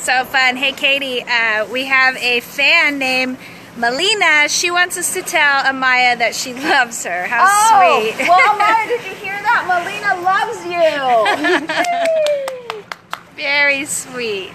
So fun. Hey, Katey, uh, we have a fan named Melina. She wants us to tell Amaya that she loves her. How oh, sweet. well, Amaya, did you hear that? Melina loves you. Very sweet.